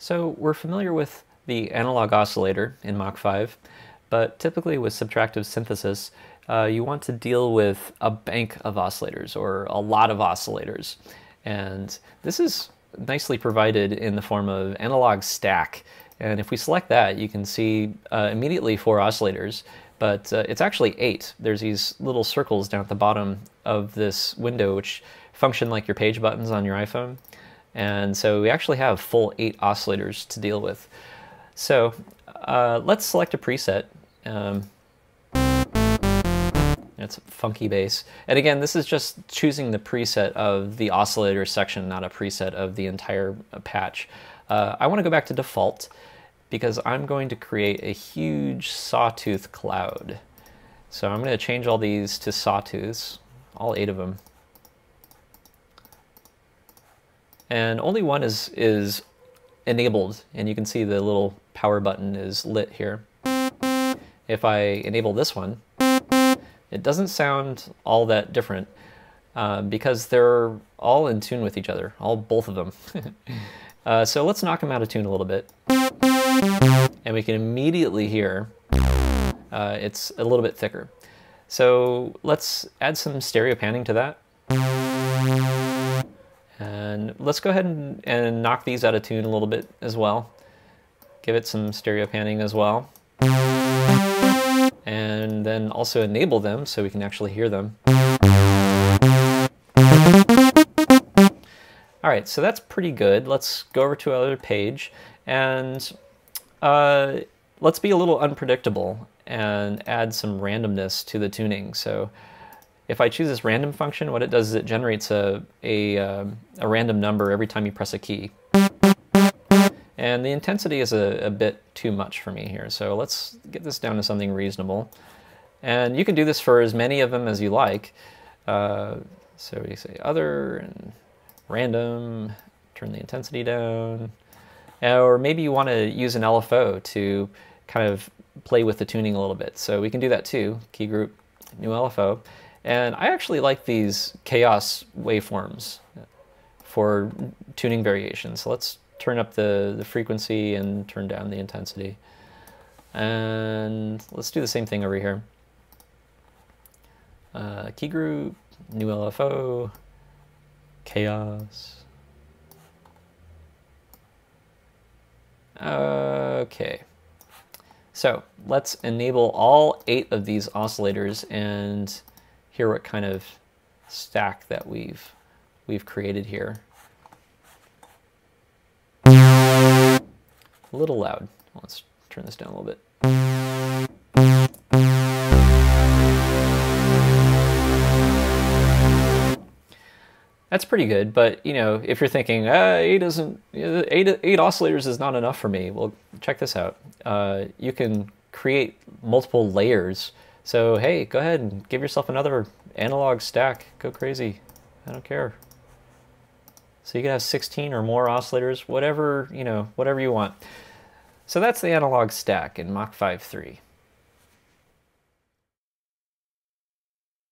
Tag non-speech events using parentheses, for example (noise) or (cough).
So we're familiar with the analog oscillator in MachFive, but typically with subtractive synthesis, uh, you want to deal with a bank of oscillators or a lot of oscillators. And this is nicely provided in the form of analog stack. And if we select that, you can see uh, immediately four oscillators, but uh, it's actually eight. There's these little circles down at the bottom of this window, which function like your page buttons on your iPhone. And so we actually have full eight oscillators to deal with. So uh, let's select a preset. Um, it's funky bass. And again, this is just choosing the preset of the oscillator section, not a preset of the entire patch. Uh, I want to go back to default because I'm going to create a huge sawtooth cloud. So I'm going to change all these to sawtooths, all eight of them. And only one is, is enabled, and you can see the little power button is lit here. If I enable this one, it doesn't sound all that different uh, because they're all in tune with each other, all both of them. (laughs) uh, so let's knock them out of tune a little bit. And we can immediately hear uh, it's a little bit thicker. So let's add some stereo panning to that. And let's go ahead and, and knock these out of tune a little bit as well. Give it some stereo panning as well. And then also enable them so we can actually hear them. All right, so that's pretty good. Let's go over to another page and uh, let's be a little unpredictable and add some randomness to the tuning. So if I choose this random function, what it does is it generates a, a, um, a random number every time you press a key. And the intensity is a, a, bit too much for me here, so let's get this down to something reasonable. And you can do this for as many of them as you like. Uh, so we say other and random, turn the intensity down. Or maybe you want to use an LFO to kind of play with the tuning a little bit. So we can do that too, key group, new LFO. And I actually like these chaos waveforms for tuning variations. So let's turn up the, the frequency and turn down the intensity. And let's do the same thing over here. Uh, key group, new LFO, chaos. Okay. So let's enable all eight of these oscillators and hear what kind of stack that we've we've created here. A little loud. Let's turn this down a little bit. That's pretty good, but you know, if you're thinking ah, eight isn't eight eight oscillators is not enough for me, well, check this out. Uh, you can create multiple layers so hey, go ahead and give yourself another analog stack. Go crazy. I don't care. So you can have 16 or more oscillators, whatever, you know, whatever you want. So that's the analog stack in MachFive 3.